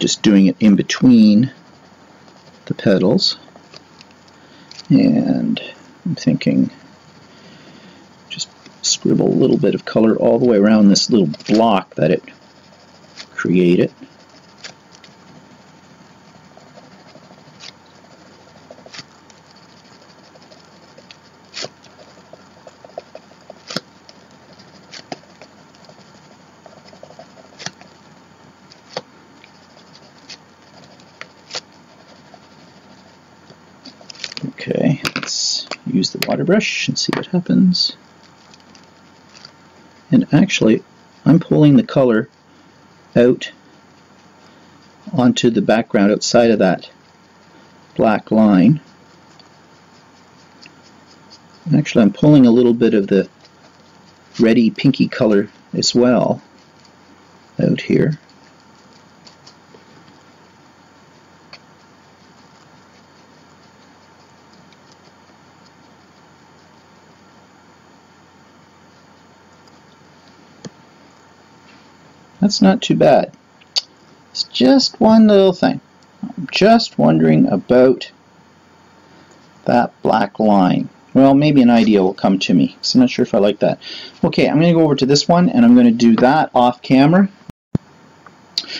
Just doing it in between the petals and I'm thinking scribble a little bit of color all the way around this little block that it created. Okay, let's use the water brush and see what happens. And actually, I'm pulling the color out onto the background outside of that black line. Actually, I'm pulling a little bit of the reddy pinky color as well out here. That's not too bad. It's just one little thing. I'm just wondering about that black line. Well, maybe an idea will come to me, because I'm not sure if I like that. Okay, I'm going to go over to this one, and I'm going to do that off camera.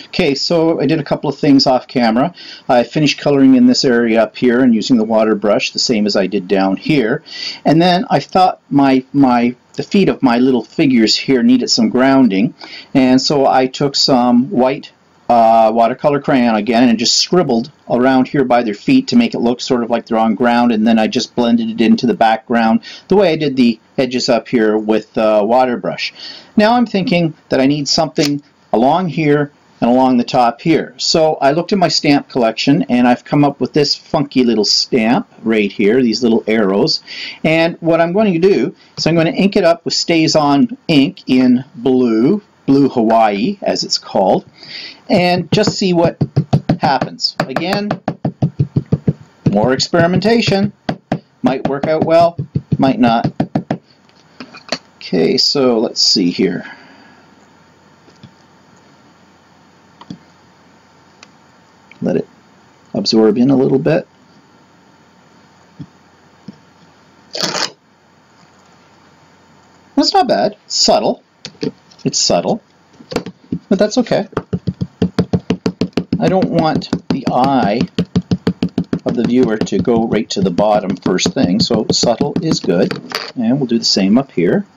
Okay, so I did a couple of things off camera. I finished coloring in this area up here and using the water brush, the same as I did down here. And then I thought my, my the feet of my little figures here needed some grounding and so I took some white uh, watercolor crayon again and just scribbled around here by their feet to make it look sort of like they're on ground and then I just blended it into the background the way I did the edges up here with the water brush. Now I'm thinking that I need something along here and along the top here. So I looked at my stamp collection and I've come up with this funky little stamp right here, these little arrows. And what I'm going to do is I'm going to ink it up with StazOn ink in blue, blue Hawaii as it's called, and just see what happens. Again, more experimentation. Might work out well, might not. Okay, so let's see here. Let it absorb in a little bit. That's not bad. It's subtle. It's subtle. But that's okay. I don't want the eye of the viewer to go right to the bottom first thing, so subtle is good. And we'll do the same up here.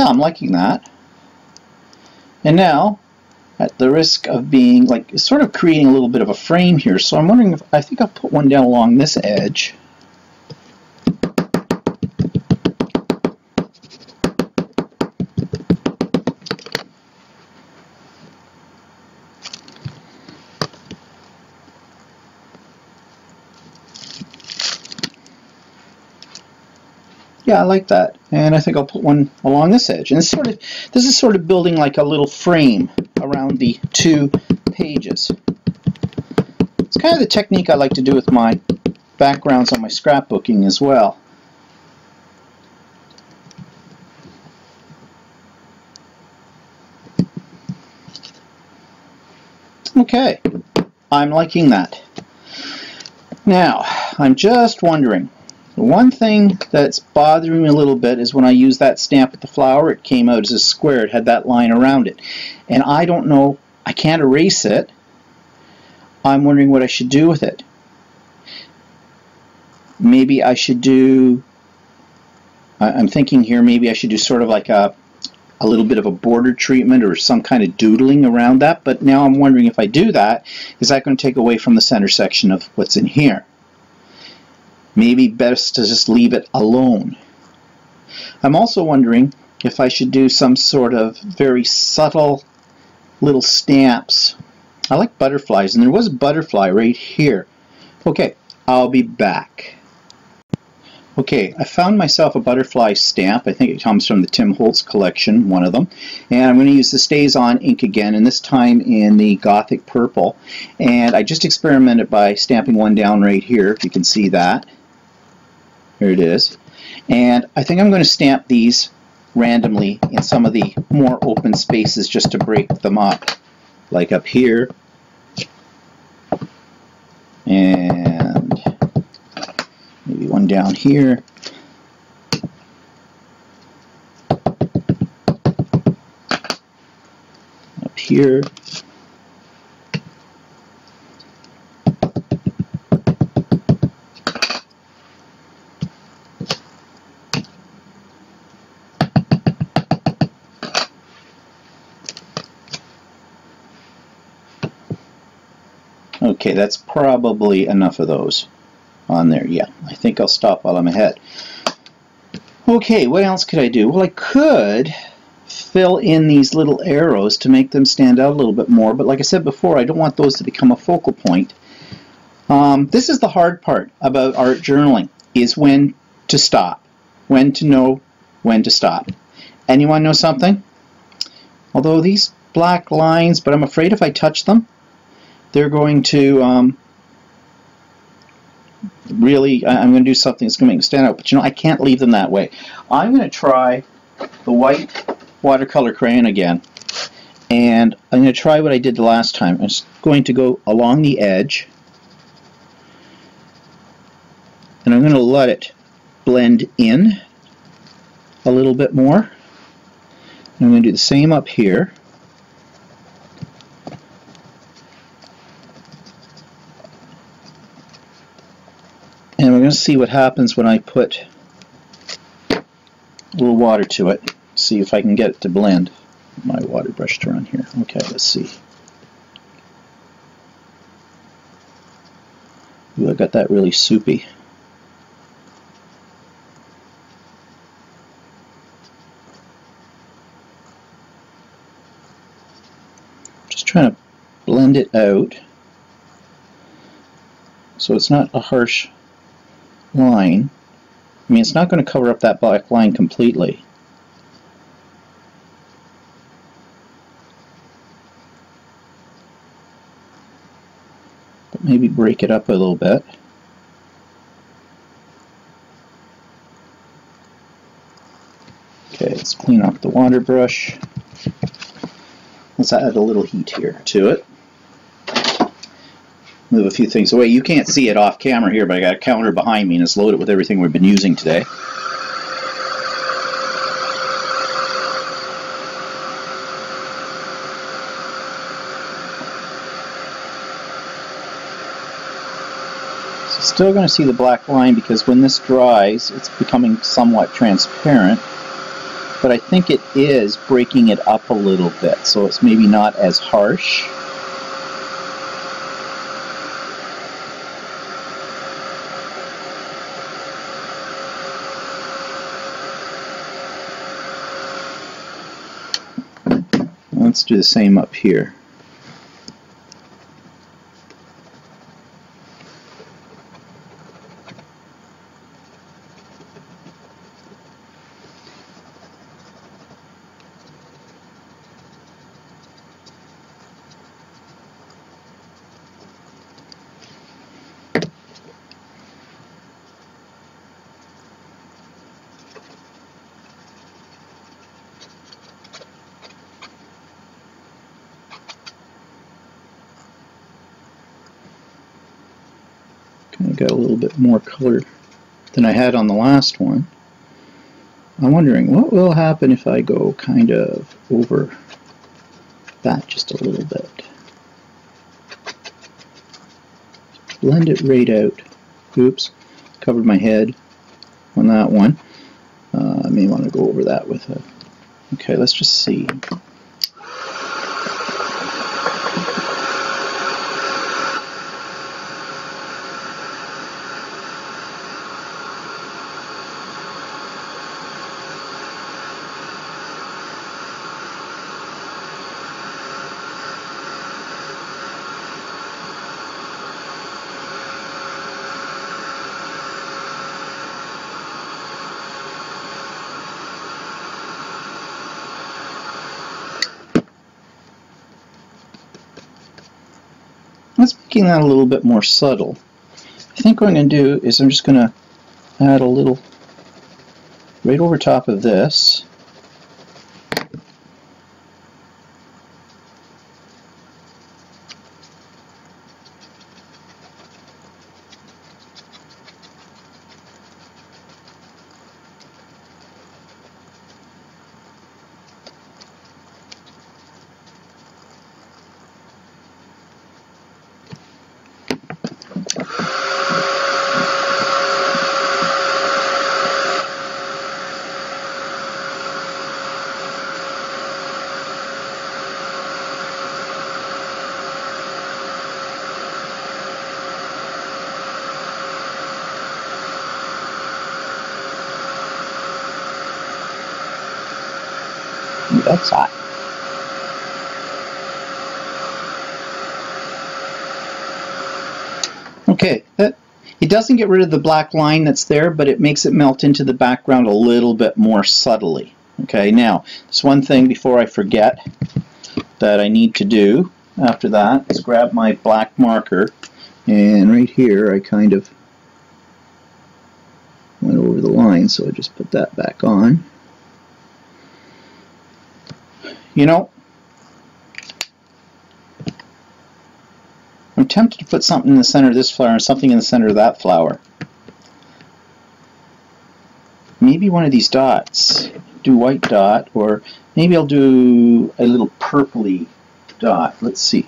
Yeah, I'm liking that. And now, at the risk of being like sort of creating a little bit of a frame here, so I'm wondering if I think I'll put one down along this edge. Yeah, I like that. And I think I'll put one along this edge. And it's sort of, this is sort of building like a little frame around the two pages. It's kind of the technique I like to do with my backgrounds on my scrapbooking as well. Okay, I'm liking that. Now, I'm just wondering, one thing that's bothering me a little bit is when I use that stamp with the flower, it came out as a square. It had that line around it. And I don't know, I can't erase it. I'm wondering what I should do with it. Maybe I should do, I'm thinking here, maybe I should do sort of like a, a little bit of a border treatment or some kind of doodling around that. But now I'm wondering if I do that, is that going to take away from the center section of what's in here? Maybe best to just leave it alone. I'm also wondering if I should do some sort of very subtle little stamps. I like butterflies, and there was a butterfly right here. Okay, I'll be back. Okay, I found myself a butterfly stamp. I think it comes from the Tim Holtz collection, one of them. And I'm going to use the StazOn ink again, and this time in the Gothic Purple. And I just experimented by stamping one down right here, if you can see that. Here it is. And I think I'm going to stamp these randomly in some of the more open spaces just to break them up. Like up here. And maybe one down here. Up here. Okay, that's probably enough of those on there. Yeah, I think I'll stop while I'm ahead. Okay, what else could I do? Well, I could fill in these little arrows to make them stand out a little bit more. But like I said before, I don't want those to become a focal point. Um, this is the hard part about art journaling, is when to stop, when to know when to stop. Anyone know something? Although these black lines, but I'm afraid if I touch them, they're going to um, really, I'm going to do something that's going to make them stand out. But you know, I can't leave them that way. I'm going to try the white watercolor crayon again. And I'm going to try what I did the last time. I'm going to go along the edge. And I'm going to let it blend in a little bit more. And I'm going to do the same up here. Going to see what happens when I put a little water to it. See if I can get it to blend. My water brush to run here. Okay, let's see. Ooh, I got that really soupy. Just trying to blend it out so it's not a harsh line. I mean, it's not going to cover up that black line completely. But maybe break it up a little bit. Okay, let's clean off the water brush. Let's add a little heat here to it move a few things away. You can't see it off camera here, but I got a counter behind me and it's loaded with everything we've been using today. Still going to see the black line because when this dries, it's becoming somewhat transparent. But I think it is breaking it up a little bit, so it's maybe not as harsh. Let's do the same up here. Got a little bit more color than I had on the last one. I'm wondering what will happen if I go kind of over that just a little bit. Blend it right out. Oops, covered my head on that one. Uh, I may want to go over that with a... Okay, let's just see. Let's making that a little bit more subtle. I think what I'm going to do is I'm just going to add a little right over top of this. That's hot. Okay, it doesn't get rid of the black line that's there, but it makes it melt into the background a little bit more subtly. Okay, now, there's one thing before I forget that I need to do after that is grab my black marker and right here I kind of went over the line so I just put that back on. You know, I'm tempted to put something in the center of this flower and something in the center of that flower. Maybe one of these dots. Do white dot, or maybe I'll do a little purpley dot. Let's see.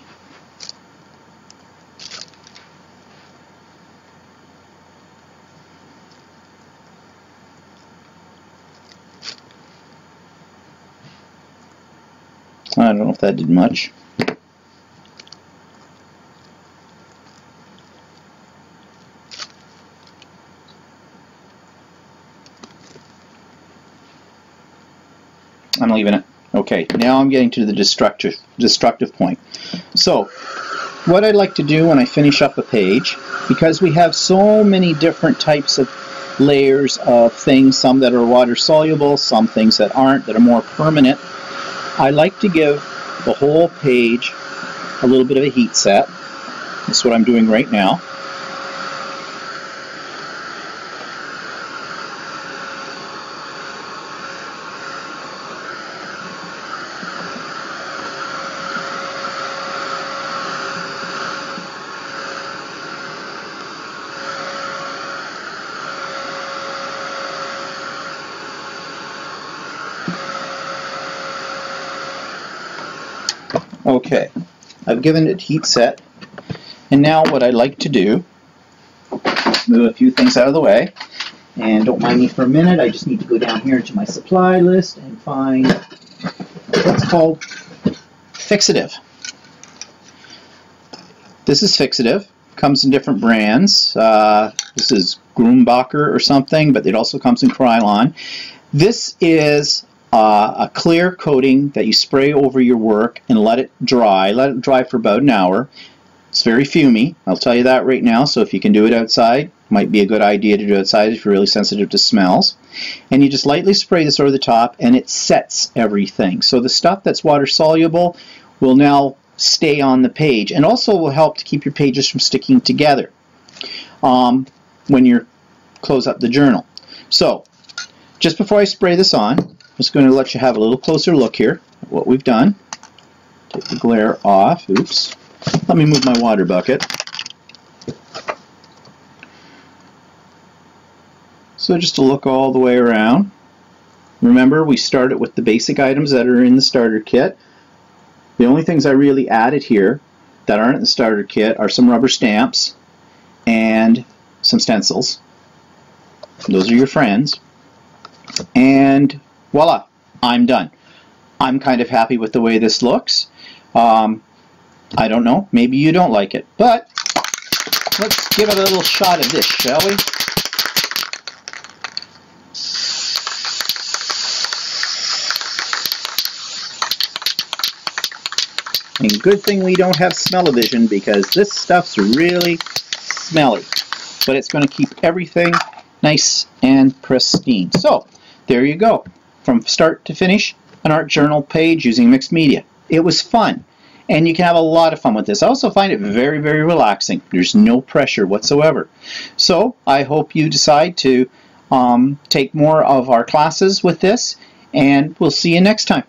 I don't know if that did much. I'm leaving it. Okay, now I'm getting to the destructive, destructive point. So, what I'd like to do when I finish up a page, because we have so many different types of layers of things, some that are water soluble, some things that aren't, that are more permanent, I like to give the whole page a little bit of a heat set. That's what I'm doing right now. Okay, I've given it heat set, and now what I'd like to do, move a few things out of the way, and don't mind me for a minute, I just need to go down here into my supply list and find what's called fixative. This is fixative, comes in different brands. Uh, this is Grumbacher or something, but it also comes in Krylon. This is uh, a clear coating that you spray over your work and let it dry. Let it dry for about an hour. It's very fumy, I'll tell you that right now, so if you can do it outside, might be a good idea to do it outside if you're really sensitive to smells. And you just lightly spray this over the top and it sets everything. So the stuff that's water soluble will now stay on the page and also will help to keep your pages from sticking together um, when you close up the journal. So just before I spray this on, just going to let you have a little closer look here at what we've done. Take the glare off. Oops. Let me move my water bucket. So just to look all the way around. Remember, we started with the basic items that are in the starter kit. The only things I really added here that aren't in the starter kit are some rubber stamps and some stencils. Those are your friends. And voila, I'm done. I'm kind of happy with the way this looks. Um, I don't know, maybe you don't like it, but let's give it a little shot of this, shall we? And good thing we don't have smell-o-vision because this stuff's really smelly. But it's going to keep everything nice and pristine. So, there you go from start to finish an art journal page using mixed media. It was fun and you can have a lot of fun with this. I also find it very, very relaxing. There's no pressure whatsoever. So I hope you decide to um, take more of our classes with this and we'll see you next time.